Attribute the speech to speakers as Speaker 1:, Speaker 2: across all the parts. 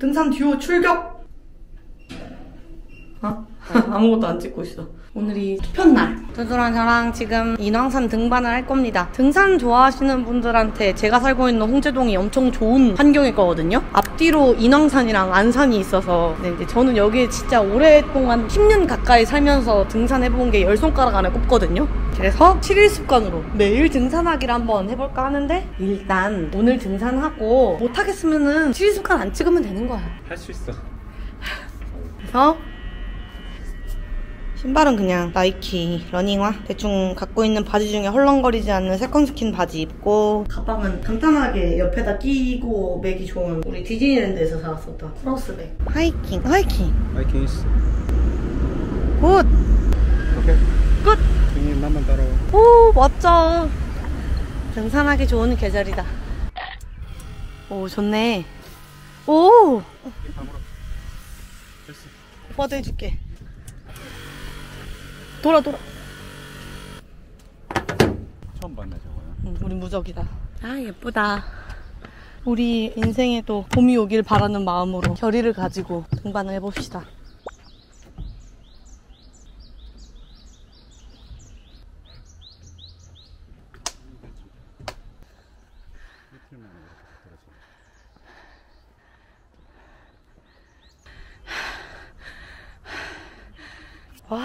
Speaker 1: 등산 듀오 출격! 어? 아무것도 안 찍고 있어. 오늘이 투표날. 두두랑 저랑 지금 인왕산 등반을 할 겁니다. 등산 좋아하시는 분들한테 제가 살고 있는 홍제동이 엄청 좋은 환경일 거거든요. 앞뒤로 인왕산이랑 안산이 있어서 네, 이제 저는 여기에 진짜 오랫동안 10년 가까이 살면서 등산해본 게 열 손가락 안에 꼽거든요. 그래서 7일 습관으로 매일 등산하기를 한번 해볼까 하는데 일단 오늘 등산하고 못하겠으면은 7일 습관 안 찍으면 되는 거야.
Speaker 2: 할 수 있어.
Speaker 1: 그래서 신발은 그냥 나이키 러닝화 대충 갖고 있는 바지 중에 헐렁거리지 않는 second skin 바지 입고 가방은 간단하게 옆에다 끼고 매기 좋은 우리 디즈니랜드에서 사왔었던 크로스백 하이킹 하이킹
Speaker 2: 마이킹스.
Speaker 1: Good!
Speaker 2: 오케이.
Speaker 1: 끝!
Speaker 2: 형님 나만 따라와.
Speaker 1: 오 멋져 등산하기 좋은 계절이다 오 좋네 오. 오빠도 해줄게 돌아 돌아
Speaker 2: 처음 봤네 저거는.
Speaker 1: 응, 우리 무적이다. 아, 예쁘다. 우리 인생에도 봄이 오길 바라는 마음으로 결의를 가지고 등반을 해봅시다. 와.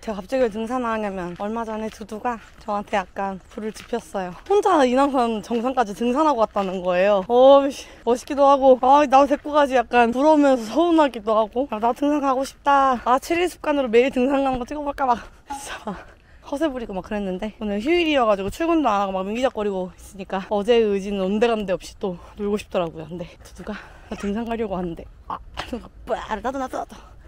Speaker 1: 제가 갑자기 왜 등산을 하냐면 얼마 전에 두두가 저한테 약간 불을 지폈어요. 혼자 인왕산 정상까지 등산하고 왔다는 거예요. 어, 씨, 멋있기도 하고 아, 나 데리고 가지 약간 부러우면서 서운하기도 하고 아, 나 등산 가고 싶다. 아, 7일 습관으로 매일 등산 가는 거 찍어볼까 막 진짜 막 허세 부리고 막 그랬는데 오늘 휴일이어가지고 출근도 안 하고 막 민기작거리고 있으니까 어제의 의지는 온데간데 없이 또 놀고 싶더라고요. 근데 두두가 나 등산 가려고 하는데 아, 나도 나도 나도 나도 왔어.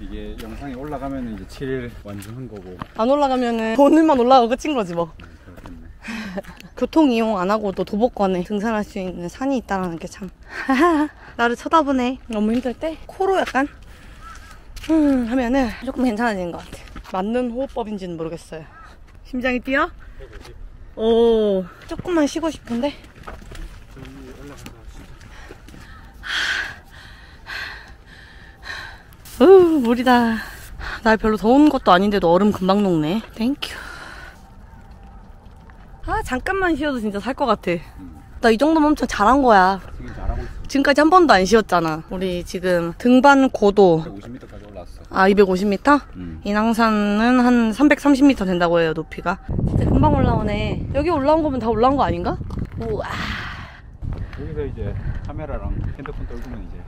Speaker 2: 이게 영상이 올라가면 이제 7일 완주한 거고.
Speaker 1: 안 올라가면은 오늘만 올라가고 끝인 거지 뭐.
Speaker 2: 음, 그렇겠네.
Speaker 1: 교통 이용 안 하고도 도보권에 등산할 수 있는 산이 있다는 게 참. 나를 쳐다보네. 너무 힘들 때 코로 약간 음 하면은 조금 괜찮아지는 것 같아. 맞는 호흡법인지는 모르겠어요. 심장이 뛰어? 오 조금만 쉬고 싶은데. 으 물이다. 날 별로 더운 것도 아닌데도 얼음 금방 녹네. Thank you. 아 잠깐만 쉬어도 진짜 살 것 같아. 나 이 정도면 엄청 잘한 거야. 지금까지 한 번도 안 쉬었잖아. 우리 지금 등반 고도
Speaker 2: 150m까지 올라왔어.
Speaker 1: 아 250m?
Speaker 2: 음.
Speaker 1: 인왕산은 한 330m 된다고 해요 높이가. 진짜 금방 올라오네. 여기 올라온 거면 다 올라온 거 아닌가? 우와
Speaker 2: 여기서 이제 카메라랑 핸드폰 떨구면 이제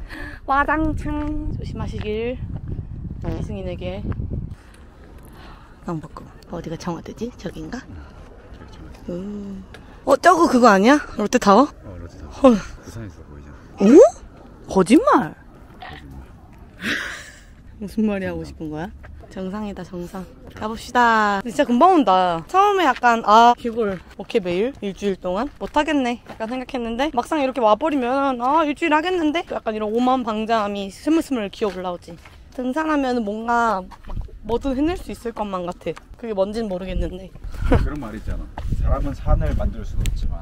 Speaker 1: 와장창 조심하시길 이승인에게 왕복금 어디가 정화되지? 저긴가? 음. 어 저거 그거 아니야? 롯데타워?
Speaker 2: 어 롯데다.
Speaker 1: 헐
Speaker 2: 부산에서 보이잖아.
Speaker 1: 어? 거짓말 무슨 말이 하고 싶은 거야? 정상이다 정상. 가봅시다. 진짜 금방 온다. 처음에 약간 아 이걸 어떻게 매일? 일주일 동안? 못하겠네. 약간 생각했는데 막상 이렇게 와버리면 아 일주일 하겠는데? 약간 이런 오만 방자함이 스물스물 기어 올라오지. 등산하면 뭔가 막 뭐든 해낼 수 있을 것만 같아. 그게 뭔진 모르겠는데.
Speaker 2: 그런 말 있잖아. 사람은 산을 만들 수도 있지만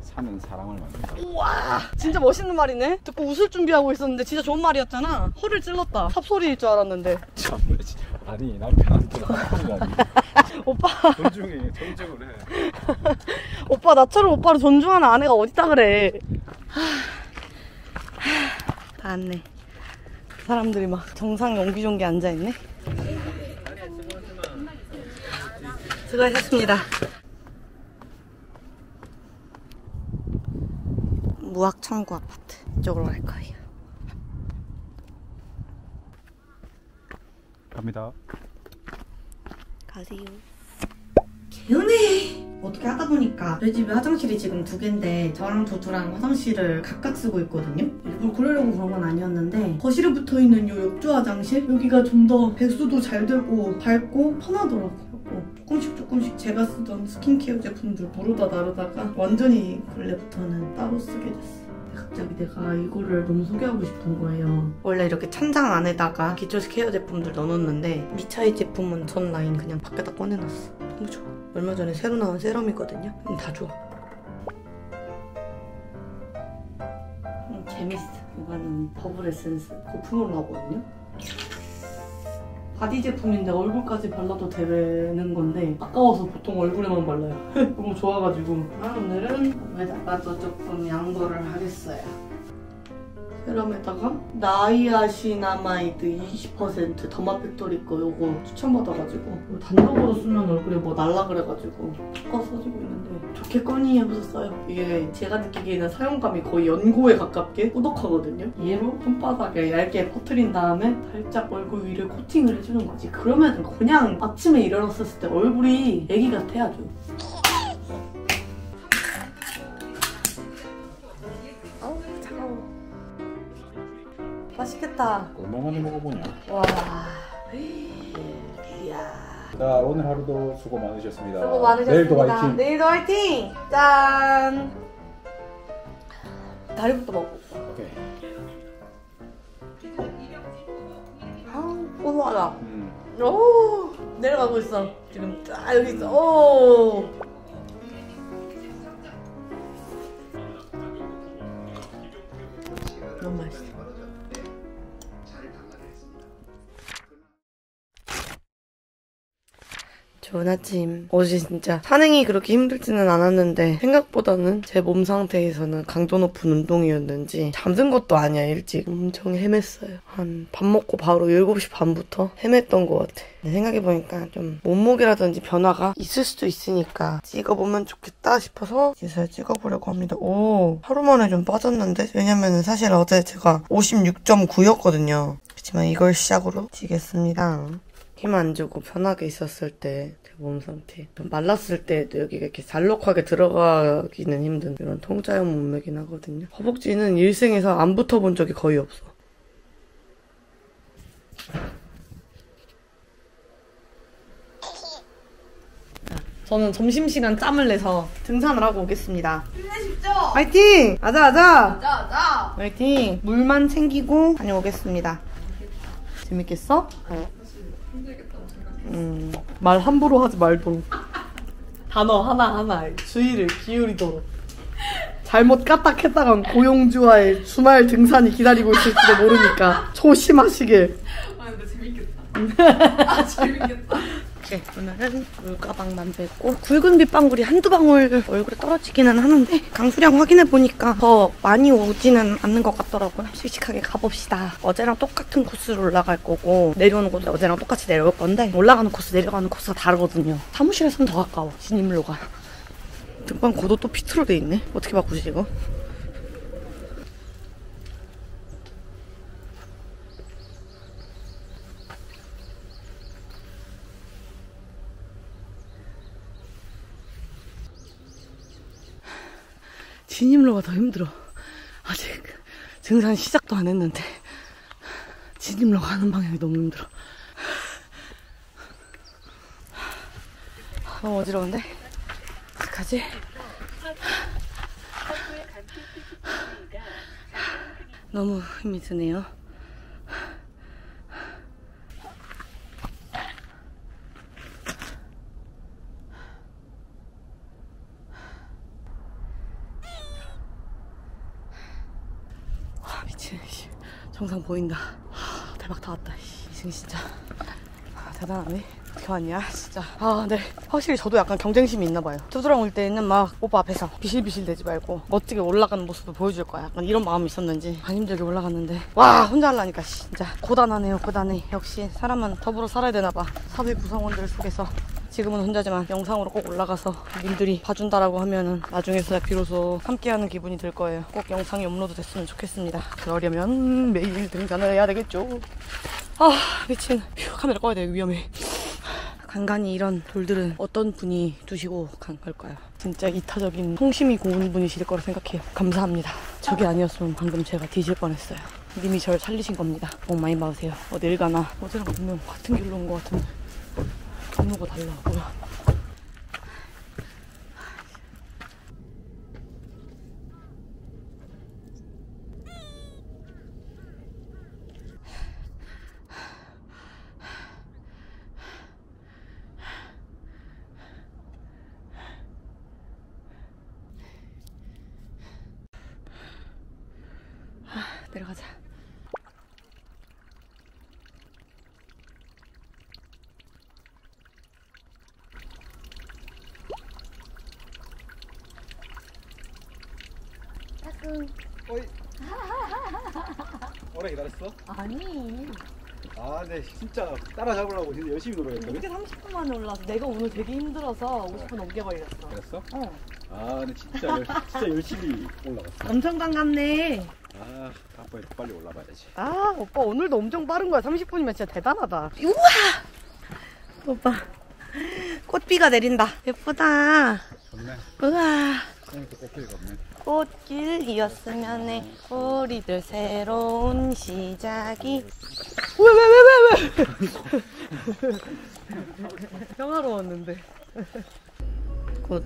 Speaker 2: 산은 사람을 만든다.
Speaker 1: 우와! 진짜 멋있는 말이네. 듣고 웃을 준비하고 있었는데 진짜 좋은 말이었잖아. 허를 찔렀다. 삽소리일 줄 알았는데.
Speaker 2: 참 아니 남편한테 하는 거 아니야.
Speaker 1: 오빠.
Speaker 2: 존중해 존중을 해.
Speaker 1: 오빠 나처럼 오빠를 존중하는 아내가 어딨다 그래? 다 왔네. 사람들이 막 정상 옹기종기 앉아있네? 수고하셨습니다. 무학청구 아파트 이쪽으로 갈 거예요
Speaker 2: 갑니다.
Speaker 1: 가세요. 개운해. 어떻게 하다 보니까 저희 집에 화장실이 지금 두 개인데 저랑 두두랑 화장실을 각각 쓰고 있거든요. 일부러 그러려고 그런 건 아니었는데 거실에 붙어 있는 이 욕조 화장실 여기가 좀 더 배수도 잘 되고 밝고 편하더라고요. 조금씩 조금씩 제가 쓰던 스킨케어 제품들 나르다 나르다가 완전히 근래부터는 따로 쓰게 됐어. 갑자기 내가 이거를 너무 소개하고 싶은 거예요. 원래 이렇게 찬장 안에다가 기초 스킨케어 제품들 넣어놓는데 미차이 제품은 전 라인 그냥 밖에다 꺼내놨어. 너무 좋아. 얼마 전에 새로 나온 세럼이거든요. 음, 다 좋아. 재밌어. 이거는 버블 에센스 거품으로 나오거든요. 바디 제품인데 얼굴까지 발라도 되는 건데 아까워서 보통 얼굴에만 발라요. 너무 좋아가지고 아, 오늘은 몸에다가도 조금 양보를 하겠어요. 세럼에다가 niacinamide 20% 더마팩토리 거 요거 추천받아가지고 이거 단독으로 쓰면 얼굴에 뭐 날라 그래가지고 바꿔 써주고 있는데 좋겠거니 하면서 써요. 이게 제가 느끼기에는 사용감이 거의 연고에 가깝게 꾸덕하거든요. 얘로 손바닥에 얇게 퍼트린 다음에 살짝 얼굴 위를 코팅을 해주는 거지. 그러면 그냥 아침에 일어났을 때 얼굴이 애기 같아 아주. 맛있겠다.
Speaker 2: 얼마 만에 먹어보냐.
Speaker 1: 와. 이야.
Speaker 2: 자 오늘 하루도 수고 많으셨습니다.
Speaker 1: 수고 많으셨습니다.
Speaker 2: 내일도 화이팅.
Speaker 1: 내일도 화이팅! 짠! 다리부터 먹어.
Speaker 2: 오케이.
Speaker 1: 아, 고소하다.
Speaker 2: 음.
Speaker 1: 오! 내려가고 있어. 지금 쫙 여기 있어. 오! 너무 맛있어. 좋은 아침. 어제 진짜 산행이 그렇게 힘들지는 않았는데 생각보다는 제 몸 상태에서는 강도 높은 운동이었는지 잠든 것도 아니야 일찍 엄청 헤맸어요. 한 밥 먹고 바로 7시 반부터 헤맸던 것 같아. 생각해보니까 좀 몸무게라든지 변화가 있을 수도 있으니까 찍어보면 좋겠다 싶어서 이제 찍어보려고 합니다. 오 하루 만에 좀 빠졌는데 왜냐면 사실 어제 제가 56.9였거든요. 그렇지만 이걸 시작으로 치겠습니다. 힘 안 주고 편하게 있었을 때 제 몸 상태 좀 말랐을 때도 여기가 이렇게 잘록하게 들어가기는 힘든 이런 통짜형 몸매긴 하거든요 허벅지는 일생에서 안 붙어본 적이 거의 없어 저는 점심시간 짬을 내서 등산을 하고 오겠습니다
Speaker 3: 힘내십시오.
Speaker 1: 화이팅! 아자 아자!
Speaker 3: 자, 자.
Speaker 1: 화이팅! 물만 챙기고 다녀오겠습니다 재밌겠어? 음, 말 함부로 하지 말도록. 단어 하나하나 주의를 기울이도록. 잘못 까딱했다간 고용주와의 주말 등산이 기다리고 있을지도 모르니까 조심하시길.
Speaker 3: 아, 근데 재밌겠다. 아, 재밌겠다.
Speaker 1: 네, 오늘은 물가방만 뺐고 굵은 빗방울이 한두 방울 얼굴에 떨어지기는 하는데 강수량 확인해보니까 더 많이 오지는 않는 것 같더라고요. 씩씩하게 가봅시다. 어제랑 똑같은 코스로 올라갈 거고 내려오는 곳도 어제랑 똑같이 내려올 건데 올라가는 코스, 내려가는 코스가 다르거든요. 사무실에서는 더 가까워, 진입로가. 등반 고도 또 피트로 돼 있네. 어떻게 바꾸지 이거? 진입로가 더 힘들어. 아직 등산 시작도 안 했는데 진입로 가는 방향이 너무 힘들어. 너무 어지러운데? 어떡하지? 너무 힘이 드네요. 와 미친 씨. 정상 보인다. 하, 대박 다 왔다. 씨. 이승 진짜. 아, 대단하네. 어떻게 왔냐 진짜. 아 네. 확실히 저도 약간 경쟁심이 있나 봐요. 두두랑 올 때는 막 오빠 앞에서 비실비실 대지 말고 멋지게 올라가는 모습을 보여줄 거야. 약간 이런 마음이 있었는지. 안 힘들게 올라갔는데. 와 혼자 하려니까 진짜 고단하네요 고단해. 역시 사람은 더불어 살아야 되나 봐. 사회 구성원들 속에서 지금은 혼자지만 영상으로 꼭 올라가서 님들이 봐준다라고 하면은 나중에서야 비로소 함께하는 기분이 들 거예요. 꼭 영상이 업로드 됐으면 좋겠습니다. 그러려면 매일 등산을 해야 되겠죠. 아 미친. 휴, 카메라 꺼야 돼 위험해. 간간히 이런 돌들은 어떤 분이 두시고 간 걸까요? 진짜 이타적인 통심이 고운 분이실 거라 생각해요. 감사합니다. 저게 아니었으면 방금 제가 뒤질 뻔했어요. 님이 저를 살리신 겁니다. 복 많이 받으세요. 어딜 가나 어제랑 분명 같은 길로 온 것 같은데. 달라 뭐야
Speaker 2: 어이. 오래 기다렸어?
Speaker 1: 아니.
Speaker 2: 아, 네 진짜 따라잡으려고 진짜 열심히 노력했거든.
Speaker 1: 이렇게 30분 만에 올라서 내가 오늘 되게 힘들어서 50분 넘게 걸렸어.
Speaker 2: 그랬어?
Speaker 1: 어.
Speaker 2: 아, 근데 진짜 열, 진짜 열심히 올라갔어.
Speaker 1: 엄청 반갑네.
Speaker 2: 아, 더 빨리 올라가야지.
Speaker 1: 아, 오빠 오늘도 엄청 빠른 거야. 30분이면 진짜 대단하다. 우와! 오빠. 꽃비가 내린다. 예쁘다.
Speaker 2: 좋네.
Speaker 1: 우와.
Speaker 2: 오늘도 꽃길이 없네.
Speaker 1: 꽃길이었으면 해. 우리들 새로운 시작이. 왜, 왜, 왜, 왜, 왜? 평화로웠는데. 꽃.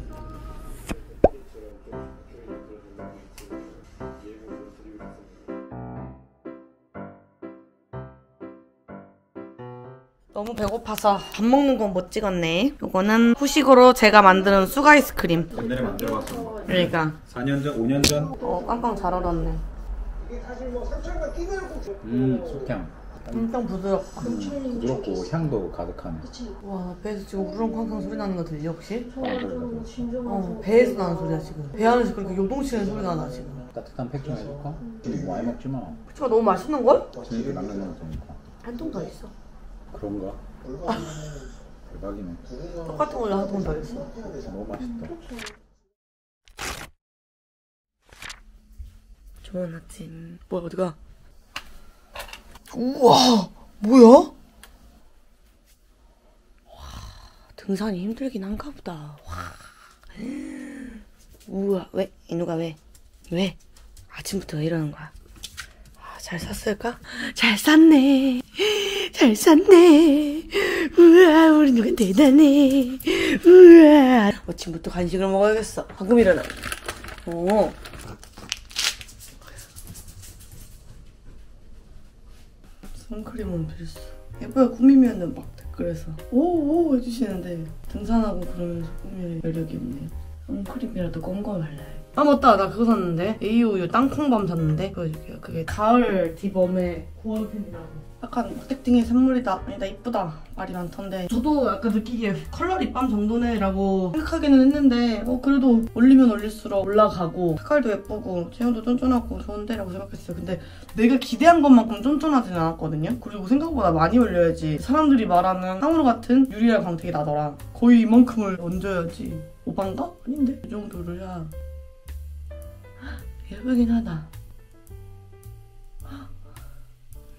Speaker 1: 너무 배고파서 밥 먹는 건 못 찍었네. 요거는 후식으로 제가 만드는 쑥 아이스크림.
Speaker 2: 옛날에 만들어봤어.
Speaker 1: 그러니까
Speaker 2: 4년 전, 5년 전.
Speaker 1: 어 깡깡 잘 얼었네.
Speaker 2: 음, 숙향.
Speaker 1: 엄청 부드럽다.
Speaker 2: 부드럽고 향도 가득하네.
Speaker 1: 와 배에서 지금 우렁쾅쾅 소리 나는 거 들려 혹시? 어 배에서 나는 소리야 지금. 배 안에서 그렇게 요동치는 소리가 나 지금.
Speaker 2: 따뜻한 팩 좀 해줄까? 너무 많이 먹지 마.
Speaker 1: 그치가 너무 맛있는 걸?
Speaker 2: 진짜 남는 거니까.
Speaker 1: 한 통 더 있어.
Speaker 2: 그런가? 대박이네.
Speaker 1: 똑같은 걸로 한 통 더 있어.
Speaker 2: 너무 맛있다.
Speaker 1: 좋은 아침. 뭐야 어디가? 우와 뭐야? 와 등산이 힘들긴 한가 보다. 와. 우와 왜 이누가 왜? 왜? 아침부터 왜 이러는 거야? 아, 잘 샀을까? 잘 샀네. 잘 샀네. 우와 우리 누가 대단해. 우와 아침부터 간식을 먹어야겠어. 방금 일어나. 어. 선크림은 필수. 예뻐요 꾸미면은 막 댓글에서 오오 해주시는데 등산하고 그러면서 꾸밀 매력이 없네요. 선크림이라도 껌껌 발라요. 아 맞다 나 그거 샀는데 에이오유 땅콩밤 샀는데 보여줄게요. 그게 가을 딥웜의 고원펜이라고. 약간 마케팅의 선물이다. 아니다 이쁘다. 말이 많던데 저도 약간 느끼기에 컬러 립밤 정도네 라고 생각하기는 했는데 어 그래도 올리면 올릴수록 올라가고 색깔도 예쁘고 제형도 쫀쫀하고 좋은데 라고 생각했어요. 근데 내가 기대한 것만큼 쫀쫀하진 않았거든요. 그리고 생각보다 많이 올려야지 사람들이 말하는 상으로 같은 유리알 광택이 나더라. 거의 이만큼을 얹어야지. 오반가? 아닌데? 이 정도를 해야 예쁘긴 하다.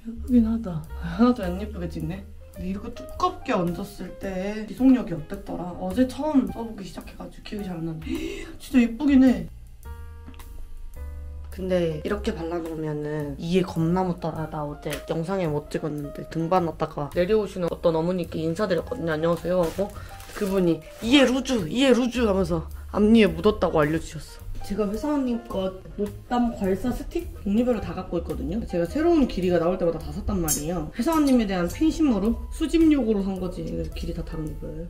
Speaker 1: 예쁘긴 하다. 하나도 안 예쁘게 찍네. 근데 이렇게 두껍게 얹었을 때 지속력이 어땠더라? 어제 처음 써보기 시작해가지고 기억이 잘 안 나는데 진짜 예쁘긴 해. 근데 이렇게 발라놓으면은 이에 겁나 묻더라. 나 어제 영상에 못 찍었는데 등반 왔다가 내려오시는 어떤 어머니께 인사드렸거든요. 안녕하세요 하고 그분이 이에 루즈, 이에 루즈 하면서 앞니에 묻었다고 알려주셨어. 제가 회사원님 것 못담 괄사 스틱 종류별로 다 갖고 있거든요. 제가 새로운 길이가 나올 때마다 다 샀단 말이에요. 회사원님에 대한 팬심으로 수집용으로 산 거지. 길이 다 다른 거예요.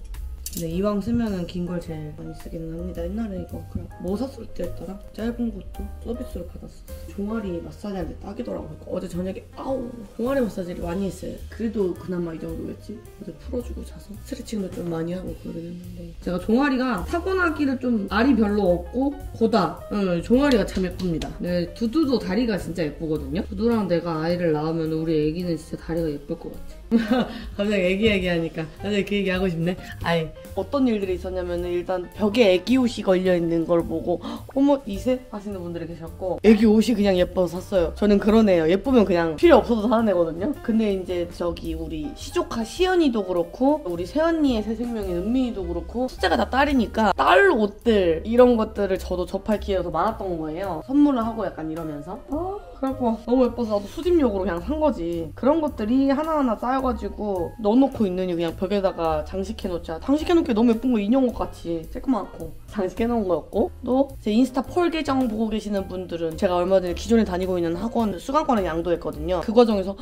Speaker 1: 근데 이왕 쓰면은 긴 걸 제일 많이 쓰기는 합니다. 옛날에 이거 그냥 뭐 샀을 때였더라? 짧은 것도 서비스로 받았어. 종아리 마사지하는데 딱이더라고요. 어제 저녁에 아우 종아리 마사지를 많이 했어요. 그래도 그나마 이 정도였지. 어제 풀어주고 자서 스트레칭도 좀 많이 하고 그러긴 했는데 제가 종아리가 타고나기를 좀 알이 별로 없고 고다. 응, 종아리가 참 예쁩니다. 네, 두두도 다리가 진짜 예쁘거든요. 두두랑 내가 아이를 낳으면 우리 애기는 진짜 다리가 예쁠 것 같아. 갑자기 애기 얘기하니까 갑자기 그 얘기 하고 싶네. 아이 어떤 일들이 있었냐면 일단 벽에 애기 옷이 걸려 있는 걸 보고 어머 이세 하시는 분들이 계셨고 애기 옷이 그냥 예뻐서 샀어요. 저는 애예요. 예쁘면 그냥 필요 없어도 사는 애거든요. 근데 이제 저기 우리 시조카 시연이도 그렇고 우리 새언니의 새 생명인 은민이도 그렇고 숫자가 다 딸이니까 딸 옷들 이런 것들을 저도 접할 기회가 더 많았던 거예요. 선물을 하고 약간 이러면서 아 그래갖고 너무 예뻐서 나도 수집용으로 그냥 산 거지. 그런 것들이 하나하나 쌓여가지고 넣어놓고 있느니 그냥 벽에다가 장식해놓자. 장식해놓기 너무 예쁜 거 인형 옷 같이 쬐끄맣고 장식해놓은 거였고 또 제 인스타 폴 계정 보고 계시는 분들은 제가 얼마 전에 기존에 다니고 있는 학원 수강권을 양도했거든요. 그 과정에서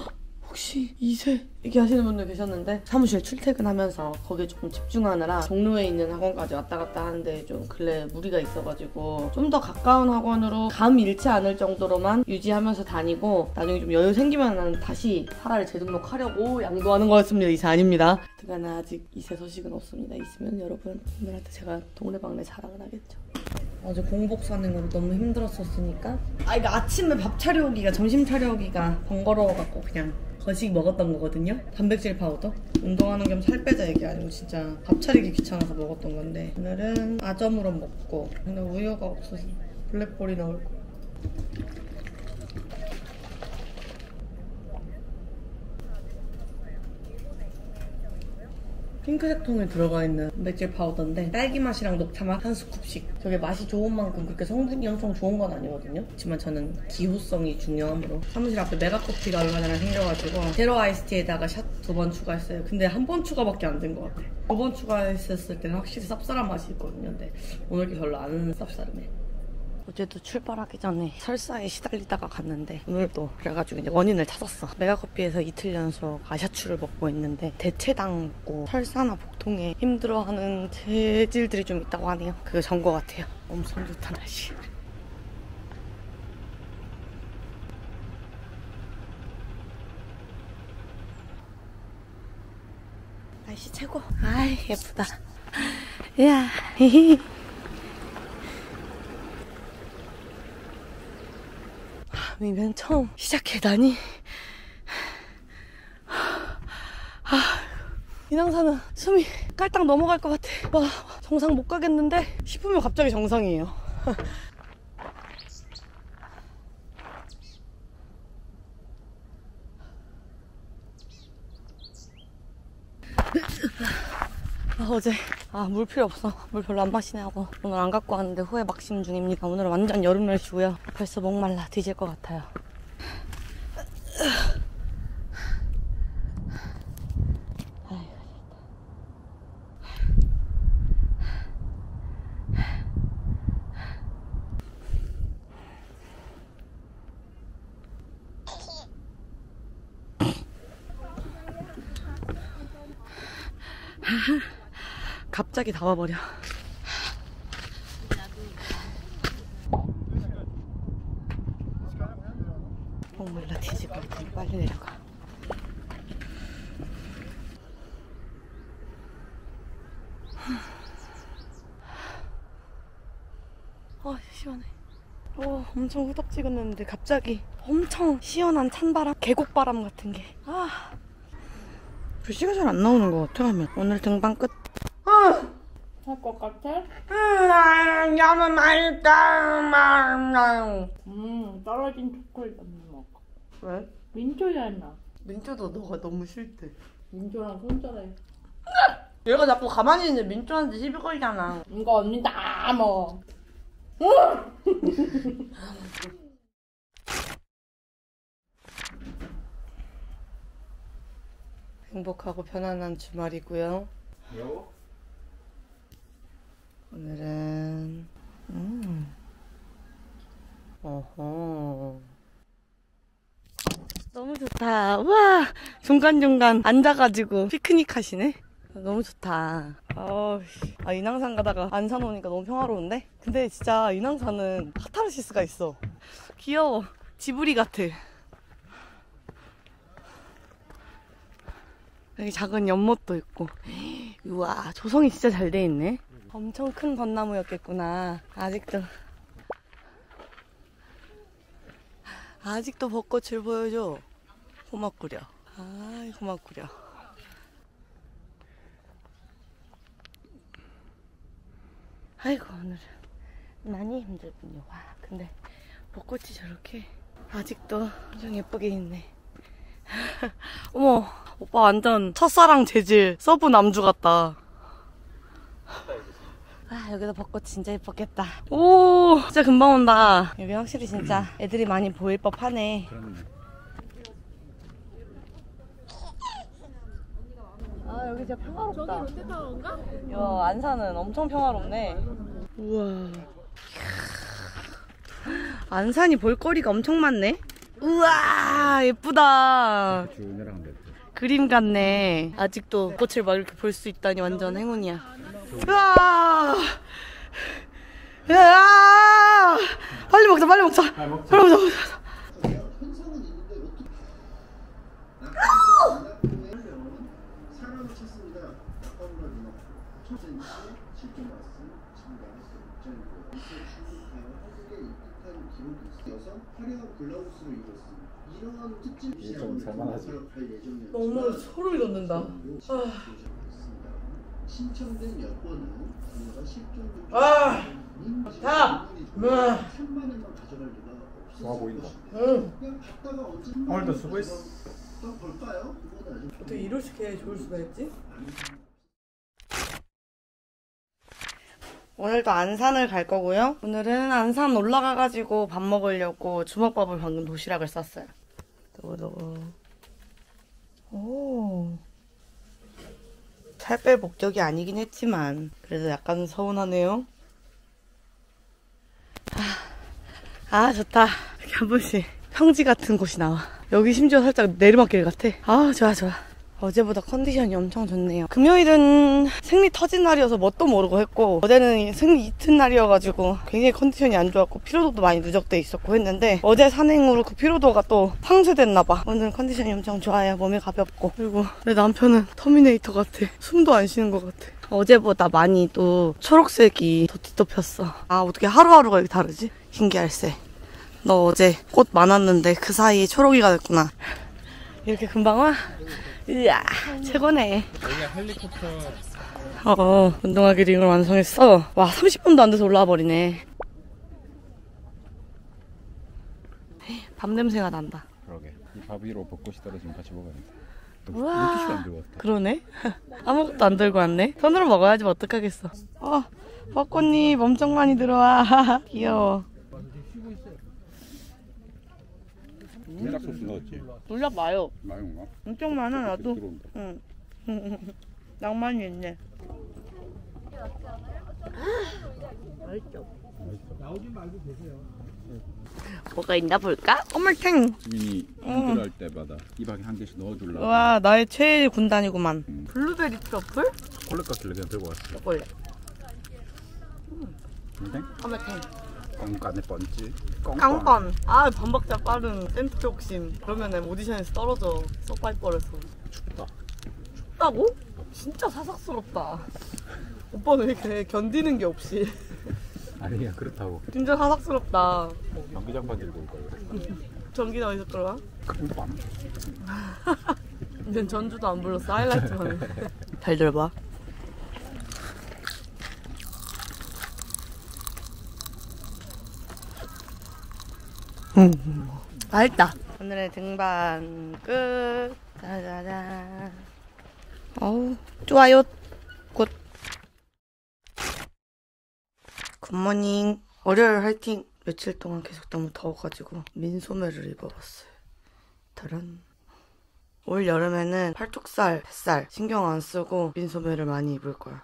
Speaker 1: 혹시 이세 얘기하시는 분들 계셨는데 사무실 출퇴근하면서 거기에 조금 집중하느라 종로에 있는 학원까지 왔다 갔다 하는데 좀 근래 무리가 있어가지고 좀 더 가까운 학원으로 감 잃지 않을 정도로만 유지하면서 다니고 나중에 좀 여유 생기면 다시 파라를 재등록하려고 양도하는 거였습니다. 이세 아닙니다. 그간에 아직 이세 소식은 없습니다. 있으면 여러분들한테 제가 동네방네 자랑을 하겠죠. 어제 공복 사는 건 너무 힘들었었으니까 아 이거 아침에 밥 차려오기가 점심 차려오기가 번거로워갖고 그냥 거식 먹었던 거거든요. 단백질 파우더? 운동하는 겸 살 빼자 얘기 아니고 진짜 밥 차리기 귀찮아서 먹었던 건데 오늘은 아점으로 먹고 근데 우유가 없어서 블랙볼이 나올 거 핑크색 통에 들어가 있는 단백질 파우더인데 딸기 맛이랑 녹차 맛 한 스쿱씩. 저게 맛이 좋은 만큼 그렇게 성분이 엄청 좋은 건 아니거든요. 그렇지만 저는 기후성이 중요하므로 사무실 앞에 메가커피가 얼마 전에 생겨가지고 제로 아이스티에다가 샷 두 번 추가했어요. 근데 한 번 추가밖에 안 된 것 같아 두 번 추가했을 때는 확실히 쌉쌀한 맛이 있거든요. 근데 오늘 게 별로 안 쌉싸름해 어제도 출발하기 전에 설사에 시달리다가 갔는데 오늘도 그래가지고 이제 원인을 찾았어. 메가커피에서 이틀 연속 아샤추를 먹고 있는데 대체당 먹고 설사나 복통에 힘들어하는 체질들이 좀 있다고 하네요. 그게 전거 같아요. 엄청 좋다 날씨. 날씨 최고. 아이 예쁘다. 이야. 히히. 이면 처음 시작해다니. 아, 인왕산은 숨이 깔딱 넘어갈 것 같아. 와, 정상 못 가겠는데 싶으면 갑자기 정상이에요. 아, 어제 아 물 필요 없어. 물 별로 안 마시네 하고. 오늘 안 갖고 왔는데 후회 막심 중입니다. 오늘은 완전 여름 날씨고요. 벌써 목말라 뒤질 것 같아요 아이고, 갑자기 다 와버려. 목말라 같으니 빨리 내려가. 아 시원해. 오 엄청 후덥지근했는데 갑자기 엄청 시원한 찬바람 계곡바람 같은 게아. 글씨가 잘 안 나오는 것 같아 하면. 오늘 등반 끝
Speaker 3: 할 것 같아?
Speaker 1: 음, 너무 맛있다
Speaker 3: 음, 떨어진 초콜릿 안 먹어.
Speaker 1: 왜?
Speaker 3: 민초잖아.
Speaker 1: 민초도 너가 너무 싫대
Speaker 3: 민초랑 손절해.
Speaker 1: 얘가 자꾸 가만히 있는데 민초한테 시비 걸잖아
Speaker 3: 이거 언니 다 먹어.
Speaker 1: 행복하고 편안한 주말이고요
Speaker 2: 여보?
Speaker 1: 오늘은 음. 어허. 너무 좋다. 우와 중간중간 앉아가지고 피크닉 하시네. 너무 좋다. 아, 아 인왕산 가다가 안산 오니까 너무 평화로운데? 근데 진짜 인왕산은 카타르시스가 있어. 귀여워. 지브리 같아. 여기 작은 연못도 있고. 우와 조성이 진짜 잘 돼 있네. 엄청 큰 벚나무였겠구나. 아직도. 아직도 벚꽃을 보여줘. 고맙구려. 아, 고맙구려. 아이고, 오늘은 많이 힘들군요. 와, 근데 벚꽃이 저렇게 아직도 엄청 예쁘게 있네. 어머, 오빠 완전 첫사랑 재질 sub 남주 같다. 아 여기서 벚꽃 진짜 예뻤겠다. 오! 진짜 금방 온다. 여기 확실히 진짜 애들이 많이 보일 법하네. 아 여기 진짜 평화롭다. 저기 롯데타워인가? 야 안산은 엄청 평화롭네. 우와. 안산이 볼거리가 엄청 많네. 우와 예쁘다. 그림 같네. 아직도 꽃을 막 이렇게 볼 수 있다니 완전 행운이야. 우와! 야! 빨리 먹자, 빨리 먹자. 빨리 먹자, 빨리 먹자.
Speaker 4: 화려한 블라우스로 입었습니다.
Speaker 2: 좀 살만하지.
Speaker 4: 예정이었지만
Speaker 1: 너무 소름이 돋는다.
Speaker 4: 아. 신청된 여권은 그녀가 실종 중
Speaker 1: 아. 다. 뭐.
Speaker 4: 천만 원만 가져갈 리가 없었을
Speaker 2: 좋아 보인다.
Speaker 4: 것입니다.
Speaker 1: 응.
Speaker 4: 그냥 갔다가 언제
Speaker 2: 오늘도 수고했어.
Speaker 4: 더 볼까요? 그거는 아직
Speaker 1: 어떻게 이렇게 좋을 수가 있지? 오늘도 안산을 갈 거고요. 오늘은 안산 올라가가지고 밥 먹으려고 주먹밥을 방금 도시락을 쌌어요. 두고두고. 오. 살 뺄 목적이 아니긴 했지만 그래도 약간 서운하네요. 아, 아 좋다. 이렇게 한 번씩 평지 같은 곳이 나와. 여기 심지어 살짝 내리막길 같아. 아 좋아 좋아. 어제보다 컨디션이 엄청 좋네요. 금요일은 생리 터진 날이어서 뭣도 모르고 했고 어제는 생리 이튿 날이어가지고 굉장히 컨디션이 안 좋았고 피로도도 많이 누적돼 있었고 했는데 어제 산행으로 그 피로도가 또 상쇄됐나봐. 오늘 컨디션이 엄청 좋아요. 몸이 가볍고 그리고 내 남편은 터미네이터 같아. 숨도 안 쉬는 것 같아. 어제보다 많이 또 초록색이 더 뒤덮였어. 아 어떻게 하루하루가 이렇게 다르지? 신기할세. 너 어제 꽃 많았는데 그 사이에 초록이가 됐구나. 이렇게 금방 와? 이야, 최고네.
Speaker 2: 여기가 헬리콥터
Speaker 1: 어, 운동화기 링을 완성했어. 와, 30분도 안 돼서 올라와 버리네. 밥 냄새가 난다.
Speaker 2: 그러게 이밥 위로 벚꽃이 떨어지면 같이 먹어야겠다
Speaker 1: 우와. 그러네. 아무것도 안 들고 왔네. 손으로 먹어야지 뭐 어떡하겠어. 어, 벚꽃잎 엄청 많이 들어와. 귀여워.
Speaker 2: 물약 소스 넣었지?
Speaker 1: 놀라 마요.
Speaker 2: 마요인가?
Speaker 1: 엄청 많아, 나도.
Speaker 2: 들어온다
Speaker 1: 응. 낭만이 있네. 맛있죠? 뭐가 있나 볼까? 어물탱!
Speaker 2: 주민이 힘들 할 때마다 입안에 한 개씩 넣어주려고
Speaker 1: 와, 나의 최애 군단이구만.
Speaker 2: 음.
Speaker 1: 블루베리 트러플?
Speaker 2: 콜렛 같길래 그냥 들고 왔어
Speaker 1: 먹을래.
Speaker 2: 근데
Speaker 1: 어물탱.
Speaker 2: 꽁간에 뻔지
Speaker 1: 깡pan. 아, 반박자 빠른 센트 욕심. 그러면은 오디션에서 떨어져. 소파이 뻘에서.
Speaker 2: 춥다
Speaker 1: 춥다고? 진짜 사삭스럽다. 오빠는 왜 이렇게 견디는 게 없이.
Speaker 2: 아니야 그렇다고
Speaker 1: 진짜 사삭스럽다.
Speaker 2: 경기장판 들고 올 걸 그랬어
Speaker 1: 전기는 어디서 끌어와?
Speaker 2: 깜빡
Speaker 1: 난 전주도 안 불렀어. 하이라이트만 해. 잘 들어봐. 음, 맛있다. 오늘의 등반 끝. 짜자잔. 어우, 좋아요. Good. Good morning. 월요일 화이팅. 며칠 동안 계속 너무 더워가지고 민소매를 입어봤어요. 다란. 올 여름에는 팔뚝살, 뱃살 신경 안 쓰고 민소매를 많이 입을 거야.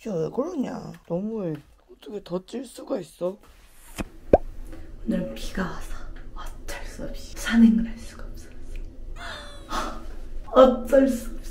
Speaker 1: 진짜 왜 그러냐? 너무해. 어떻게 더찔 수가 있어? 오늘 비가 와서 어쩔 수 없이 산행을 할 수가 없었어. 어쩔 수 없이.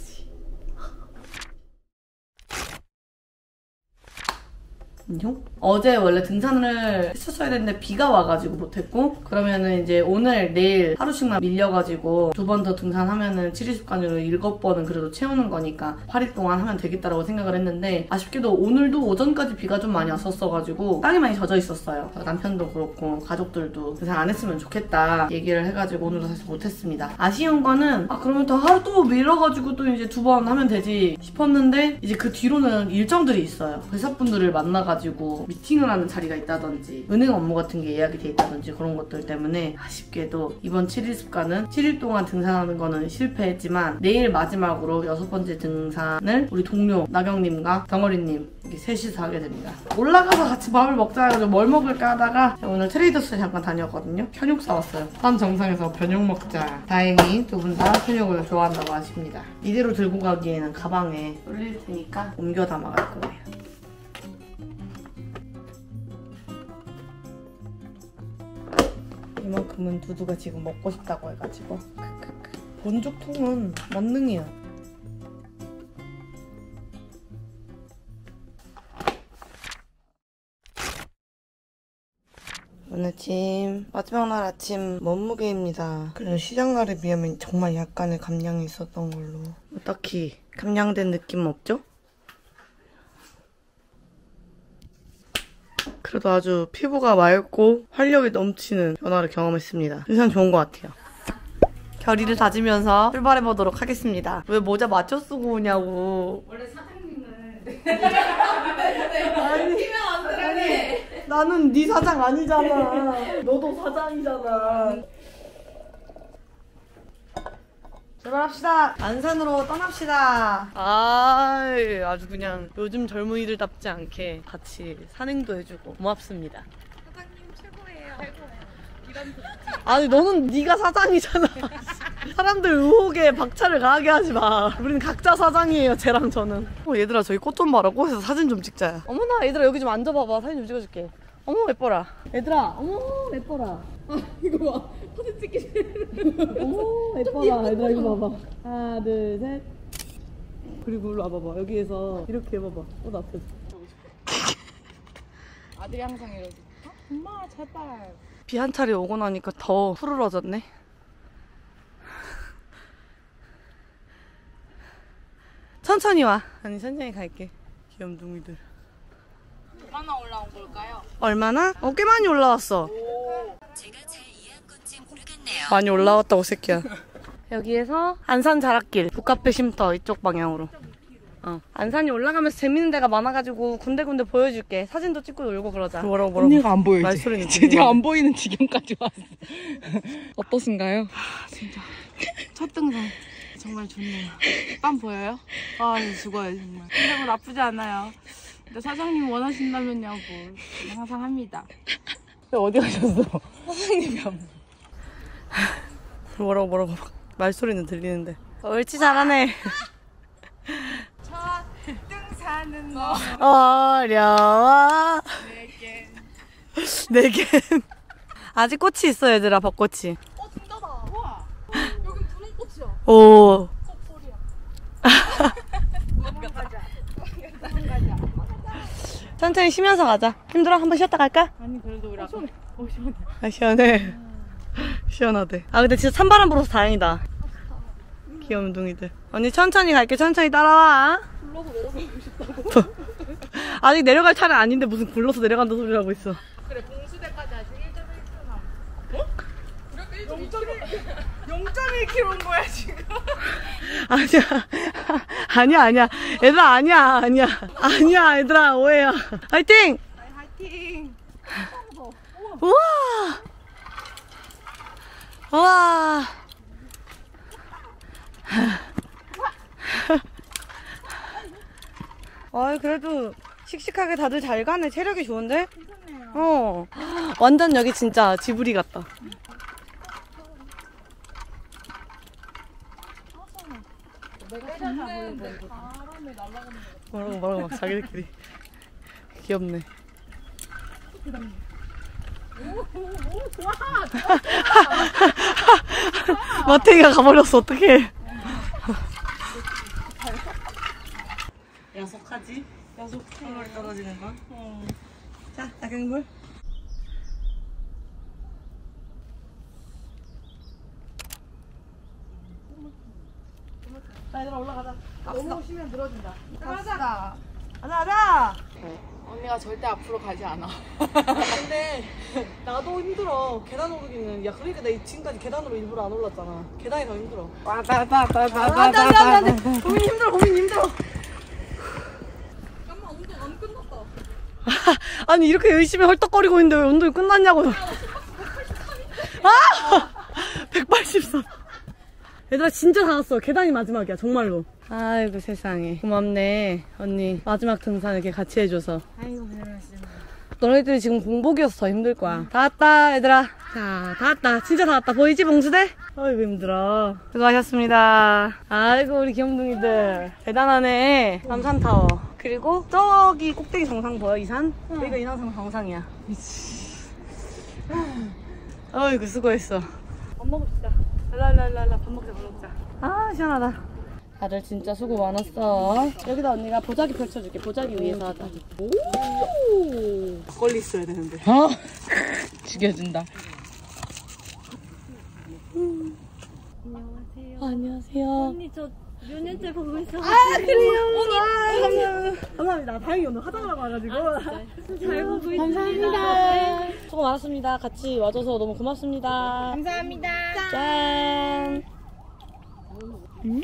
Speaker 1: 안녕? 어제 원래 등산을 했었어야 됐는데 비가 와가지고 못했고 그러면은 이제 오늘 내일 하루씩만 밀려가지고 두 번 더 등산하면은 7일 습관으로 7번은 그래도 채우는 거니까 8일 동안 하면 되겠다라고 생각을 했는데 아쉽게도 오늘도 오전까지 비가 좀 많이 왔었어가지고 땅이 많이 젖어 있었어요. 남편도 그렇고 가족들도 등산 안 했으면 좋겠다 얘기를 해가지고 오늘도 사실 못했습니다. 아쉬운 거는 아 그러면 더 하루 또 밀어가지고 또 이제 두 번 하면 되지 싶었는데 이제 그 뒤로는 일정들이 있어요. 회사분들을 만나가지고 미팅을 하는 자리가 있다든지 은행 업무 같은 게 예약이 돼 있다든지 그런 것들 때문에 아쉽게도 이번 7일 습관은 7일 동안 등산하는 거는 실패했지만 내일 마지막으로 여섯 번째 등산을 우리 동료 나경님과 덩어리님 이렇게 셋이서 하게 됩니다. 올라가서 같이 밥을 먹자 해가지고 뭘 먹을까 하다가 오늘 트레이더스 잠깐 다녔거든요. 편육 사왔어요. 산 정상에서 편육 먹자. 다행히 두 분 다 편육을 좋아한다고 하십니다. 이대로 들고 가기에는 가방에 쏠릴 테니까 옮겨 담아갈 거예요. 이만큼은 두두가 지금 먹고 싶다고 해가지고. 본죽통은 만능이야. 오늘 아침 마지막 날 아침 몸무게입니다. 그래도 시장날에 비하면 정말 약간의 감량이 있었던 걸로 딱히 감량된 느낌 없죠? 그래도 아주 피부가 맑고 활력이 넘치는 변화를 경험했습니다. 인상 좋은 것 같아요. 결의를 다지면서 출발해보도록 하겠습니다. 왜 모자 맞춰 쓰고 오냐고.
Speaker 3: 원래 사장님은
Speaker 1: 아니, 아니, 나는 네 사장 아니잖아. 너도 사장이잖아. 출발합시다. 안산으로 떠납시다. 아, 아주 그냥 요즘 젊은이들답지 않게 같이 산행도 해주고 고맙습니다.
Speaker 3: 사장님 최고예요.
Speaker 1: 아니 너는 네가 사장이잖아. 사람들 의혹에 박차를 가하게 하지 마. 우리는 각자 사장이에요, 쟤랑 저는. 어, 얘들아 저기 꽃좀 봐라. 꽃에서 사진 좀 찍자. 어머나 얘들아 여기 좀 앉아봐봐. 사진 좀 찍어줄게. 어머 예뻐라. 얘들아 어머 예뻐라.
Speaker 3: 이거 봐. 사진 찍기
Speaker 1: 어머 예뻐라. 얘들아 이거 봐봐. 하나 둘 셋. 그리고 일로 와봐봐. 여기에서 이렇게 해봐봐. 꽃 앞에서.
Speaker 3: 아들이 항상 이러지. 어? 엄마 제발.
Speaker 1: 비 한 차례 오고 나니까 더 푸르러졌네. 천천히 와. 아니 천천히 갈게. 귀염둥이들.
Speaker 3: 얼마나 올라온 걸까요?
Speaker 1: 얼마나? 어, 꽤 많이 올라왔어.
Speaker 5: 제가 잘
Speaker 1: 많이 올라왔다고 새끼야. 여기에서 안산 자락길 북카페 쉼터 이쪽 방향으로. 어. 안산이 올라가면서 재밌는 데가 많아가지고 군데군데 보여줄게. 사진도 찍고 놀고 그러자. 뭐라고 뭐라고?
Speaker 6: 언니가 안 보여 이제.
Speaker 1: 말소리는
Speaker 6: 드디어 안 보이는 지경까지 왔어. 어떠신가요?
Speaker 3: 첫 등산. 정말 좋네요. 땀 보여요? 아, 이거 죽어요, 정말. 근데 뭐 나쁘지 않아요. 근데 사장님 원하신다면요, 뭐. 항상 합니다.
Speaker 1: 어디 가셨어? 뭐라고 뭐라고 막 말소리는 들리는데. 옳지 잘하네.
Speaker 3: 등산은 너.
Speaker 1: 어려워. 네 개. 아직 꽃이 있어 얘들아 벚꽃이.
Speaker 3: 어, 진짜다. 우와. 여긴 분홍꽃이야.
Speaker 1: 오. 천천히 쉬면서 가자. 힘들어? 한번 쉬었다 갈까?
Speaker 3: 아니, 그래도 우리 아까.
Speaker 1: 아 시원해. 시원하대. 아 근데 진짜 찬바람 불어서 다행이다. 귀염둥이들. 언니 천천히 갈게. 천천히 따라와. 굴러서 내려가고 싶다고? 아직 내려갈 차는 아닌데 무슨 굴러서 내려간다 소리를 하고 있어.
Speaker 3: 그래, 봉수대까지 아직 1.1km 남. 어? 우리가 0.1km인 거야, 지금.
Speaker 1: 아니야. 아니야, 아니야. 얘들아, 아니야, 아니야. 아니야, 얘들아, 오해야. 화이팅!
Speaker 3: 화이팅!
Speaker 1: 우와! 우와! 아이, 그래도 씩씩하게 다들 잘 가네. 체력이 좋은데? 어. 완전 여기 진짜 지브리 같다. 뭐라고 뭐라고 막 자기들끼리 귀엽네. 마태이가 가버렸어 어떡해. 야속하지? 야속해. 떨어지는 건? 자 낙양물 자 얘들아 올라가자. 너무 오시면 늘어진다.
Speaker 3: 가자.
Speaker 1: 가자 가자
Speaker 3: 언니가 절대 앞으로 가지 않아.
Speaker 1: 근데 나도 힘들어. 계단 오르기는. 야 그러니까 나 지금까지 계단으로 일부러 안 올랐잖아. 계단이 더 힘들어. 안돼 안돼 고민 힘들어 고민 힘들어.
Speaker 3: 잠깐만, 운동 안 끝났다.
Speaker 1: 아니 이렇게 열심히 헐떡거리고 있는데 왜 운동이 끝났냐고. 아 183. 얘들아 진짜 다 왔어. 계단이 마지막이야 정말로 아이고 세상에 고맙네 언니 마지막 등산 이렇게 같이 해줘서
Speaker 3: 아이고, 고생하셨습니다.
Speaker 1: 너네들이 지금 공복이어서 더 힘들 거야. 다 왔다, 얘들아. 자, 다 왔다. 진짜 다 왔다. 보이지, 봉수대? 아이고, 힘들어. 수고하셨습니다. 아이고, 우리 귀염둥이들. 대단하네. 남산타워. 그리고 저기 꼭대기 정상 보여, 이 산? 여기가 인왕산 정상이야. 어이구 수고했어. 밥 먹읍시다. 랄랄랄라 밥 먹자 밥 먹자. 아 시원하다. 다들 진짜 수고 많았어. 여기다 언니가 보자기 펼쳐줄게. 보자기 위에서 하자. 오. 막걸리 있어야 되는데.
Speaker 6: 어? 죽여준다.
Speaker 1: 안녕하세요.
Speaker 7: 언니 저 몇 년째 보고 있어.
Speaker 1: 아 그래요. 언니 감사합니다. 다행히 오늘 화장을 하고 와가지고.
Speaker 7: 잘 보고 있습니다.
Speaker 1: 감사합니다. 수고 많았습니다. 같이 와줘서 너무 고맙습니다.
Speaker 7: 감사합니다.
Speaker 1: 짠. 음.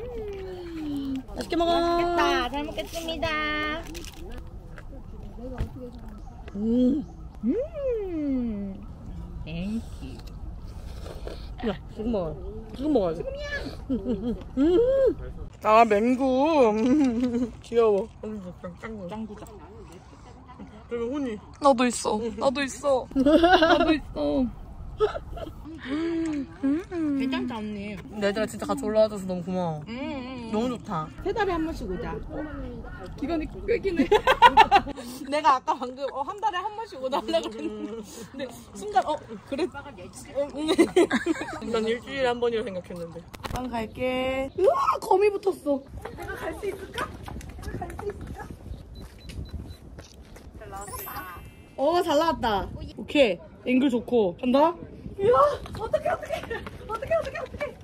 Speaker 1: 맛있게 먹어.
Speaker 7: 맛있겠다. 잘 먹겠습니다.
Speaker 1: 음.
Speaker 7: 음.
Speaker 1: 야, 지금 먹어. 지금 먹어야지. 음. 아, 맹구. 음. 귀여워. 짱구. 짱구자. 그리고 훈이.
Speaker 3: 나도 있어. 나도 있어. 나도 있어.
Speaker 6: 괜찮지 않니?
Speaker 1: 얘들아 진짜 같이 올라와줘서 너무 고마워.
Speaker 3: 음,
Speaker 1: 너무 좋다.
Speaker 6: 세 달에 한 번씩 오자.
Speaker 3: 기간이 꽤 해.
Speaker 6: 내가 아까 방금 어, 한 달에 한 번씩 오달라 그랬는데 근데 순간 어 그래 어, 음.
Speaker 1: 난 일주일에 한 번이라 생각했는데. 난 갈게. 우와, 거미 붙었어. 내가 갈 수 있을까? 내가 갈 수 있을까? 잘 나왔다. 어, 잘 나왔다. 오케이. 앵글 좋고. 간다? 이야, 어떡해, 어떡해. 어떡해, 어떡해, 어떡해.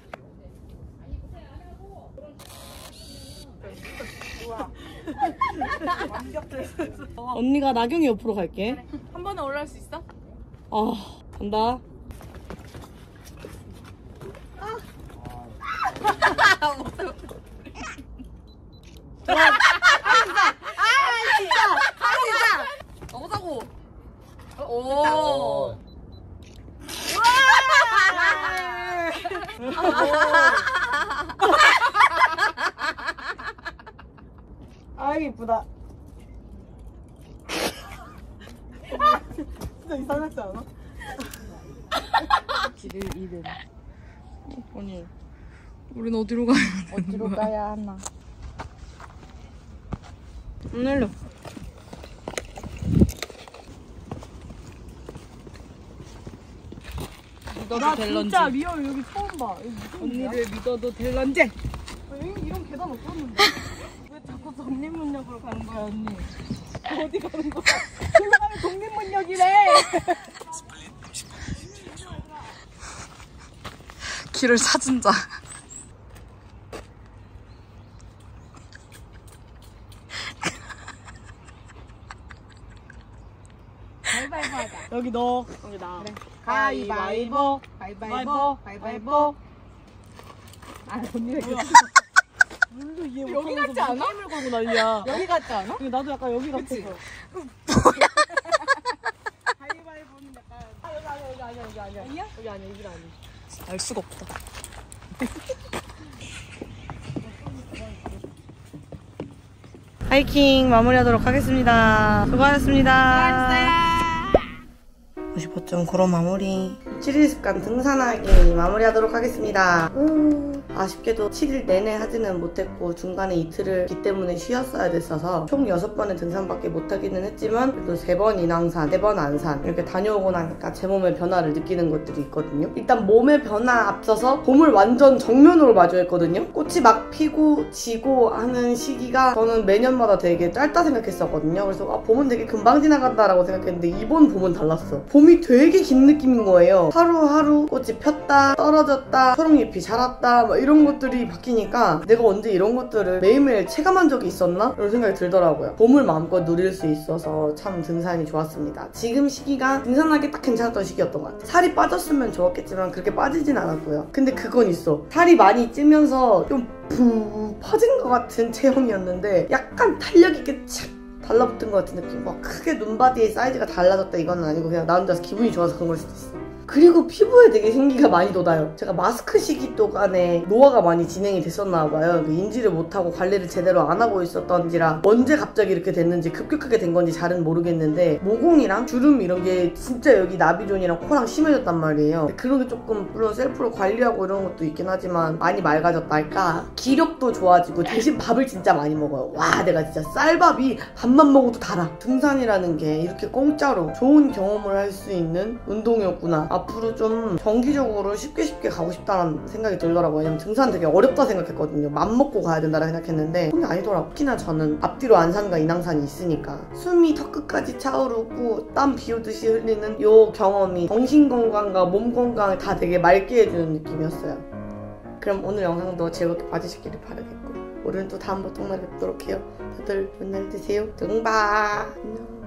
Speaker 1: 언니가 나경이 옆으로 갈게.
Speaker 3: 한 번에 올라올 수 있어?
Speaker 1: 아, 간다.
Speaker 3: 가보자고. 오.
Speaker 1: 아, 이쁘다. 진짜 이상하지 않아?
Speaker 6: 지금 이름
Speaker 1: 아니,
Speaker 3: 우린 어디로 가야 돼?
Speaker 6: 어디로 가야 하나?
Speaker 1: 오늘로.
Speaker 6: 믿어도 될런지.
Speaker 1: 진짜 real 여기 처음 봐. 여기 무슨
Speaker 6: 언니를 믿어도 될런지.
Speaker 1: 아, 여기 이런 계단 없었는데.
Speaker 6: 왜 자꾸 독립문역으로 가는 거야 언니? 어디 가는 거야? 올라가면 독립문역이래!
Speaker 3: 길을 찾은 자.
Speaker 1: 여기 너, 여기 나.
Speaker 6: 가위바위보 가위바위보 가위바위보 아 언니가 이거
Speaker 1: 물도 이해
Speaker 6: 여기
Speaker 1: 못하면서
Speaker 6: 같지 않아?
Speaker 1: 게임을 걸고 난리야.
Speaker 6: 여기 같지 않아?
Speaker 1: 근데 나도 약간 여기 같아서.
Speaker 6: 가위바위보는 약간 아 여기 아니야 여기 아니야 여기 아니야 아니야?
Speaker 1: 여기 아니야, 여기 아니야.
Speaker 3: 알 수가 없다.
Speaker 1: 하이킹 마무리하도록 하겠습니다. 수고하셨습니다. 55.9로 마무리. 7일 습관 등산하기 마무리하도록 하겠습니다. 음, 아쉽게도 7일 내내 하지는 못했고 중간에 이틀을 있기 때문에 쉬었어야 됐어서 총 6번의 등산밖에 못하기는 했지만 그래도 3번 인왕산, 4번 안산 이렇게 다녀오고 나니까 제 몸의 변화를 느끼는 것들이 있거든요. 일단 몸의 변화 앞서서 봄을 완전 정면으로 마주했거든요. 꽃이 막 피고 지고 하는 시기가 저는 매년마다 되게 짧다 생각했었거든요. 그래서 아, 봄은 되게 금방 지나간다라고 생각했는데 이번 봄은 달랐어. 봄이 되게 긴 느낌인 거예요. 하루하루 꽃이 폈다, 떨어졌다, 초록잎이 자랐다, 막 이런 것들이 바뀌니까 내가 언제 이런 것들을 매일매일 체감한 적이 있었나? 이런 생각이 들더라고요. 봄을 마음껏 누릴 수 있어서 참 등산이 좋았습니다. 지금 시기가 등산하기 딱 괜찮았던 시기였던 것 같아요. 살이 빠졌으면 좋았겠지만 그렇게 빠지진 않았고요. 근데 그건 있어. 살이 많이 찌면서 좀푹 퍼진 것 같은 체형이었는데 약간 탄력 있게 착 달라붙은 것 같은 느낌. 막 크게 눈바디의 사이즈가 달라졌다 이건 아니고 그냥 나 혼자서 기분이 좋아서 그런 걸 수도 있어. 그리고 피부에 되게 생기가 많이 돋아요. 제가 마스크 시기 동안에 노화가 많이 진행이 됐었나 봐요. 그 인지를 못하고 관리를 제대로 안 하고 있었던지라 언제 갑자기 이렇게 됐는지 급격하게 된 건지 잘은 모르겠는데 모공이랑 주름 이런 게 진짜 여기 나비존이랑 코랑 심해졌단 말이에요. 그런 게 조금 물론 셀프로 관리하고 이런 것도 있긴 하지만 많이 맑아졌다 할까 기력도 좋아지고 대신 밥을 진짜 많이 먹어요. 와 내가 진짜 쌀밥이 밥만 먹어도 달아. 등산이라는 게 이렇게 공짜로 좋은 경험을 할 수 있는 운동이었구나. 앞으로 좀 정기적으로 쉽게 쉽게 가고 싶다는 생각이 들더라고요. 왜냐면 등산 되게 어렵다 생각했거든요. 맘 먹고 가야 된다고 생각했는데 그게 아니더라고요. 특히나 저는 앞뒤로 안산과 인왕산이 있으니까 숨이 턱끝까지 차오르고 땀 비오듯이 흘리는 요 경험이 정신 건강과 몸 건강을 다 되게 맑게 해주는 느낌이었어요. 그럼 오늘 영상도 즐겁게 봐주시기를 바라겠고 오늘은 또 다음 보통날 뵙도록 해요. 다들 좋은 날 되세요. 등바 안녕.